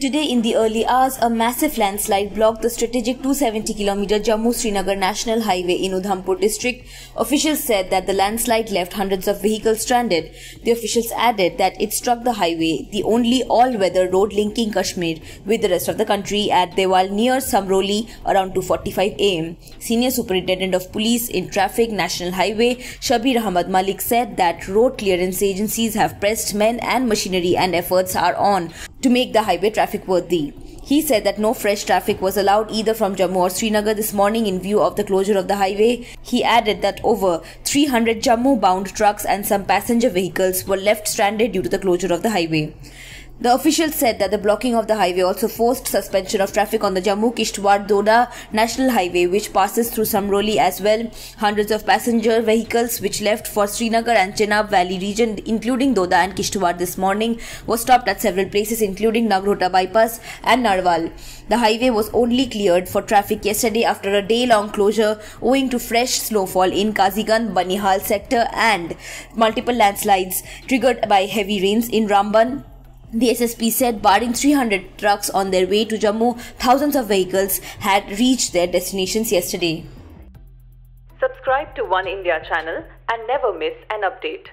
Today, in the early hours, a massive landslide blocked the strategic 270 km Jammu Srinagar National Highway in Udhampur district. Officials said that the landslide left hundreds of vehicles stranded. The officials added that it struck the highway, the only all weather road linking Kashmir with the rest of the country, at Dewal near Samroli around 2.45 am. Senior Superintendent of Police in Traffic National Highway, Shabir Ahmad Malik, said that road clearance agencies have pressed men and machinery and efforts are on to make the highway traffic worthy. He said that no fresh traffic was allowed either from Jammu or Srinagar this morning in view of the closure of the highway. He added that over 300 Jammu bound trucks and some passenger vehicles were left stranded due to the closure of the highway. The officials said that the blocking of the highway also forced suspension of traffic on the Jammu Kishtwar Doda National Highway, which passes through Samroli as well. Hundreds of passenger vehicles which left for Srinagar and Chenab Valley region, including Doda and Kishtwar this morning, was stopped at several places, including Nagrota bypass and Narwal. The highway was only cleared for traffic yesterday after a day-long closure owing to fresh snowfall in Qazigund, Banihal sector and multiple landslides triggered by heavy rains in Ramban, the SSP said barring 300 trucks on their way to Jammu, thousands of vehicles had reached their destinations yesterday. Subscribe to Oneindia channel and never miss an update.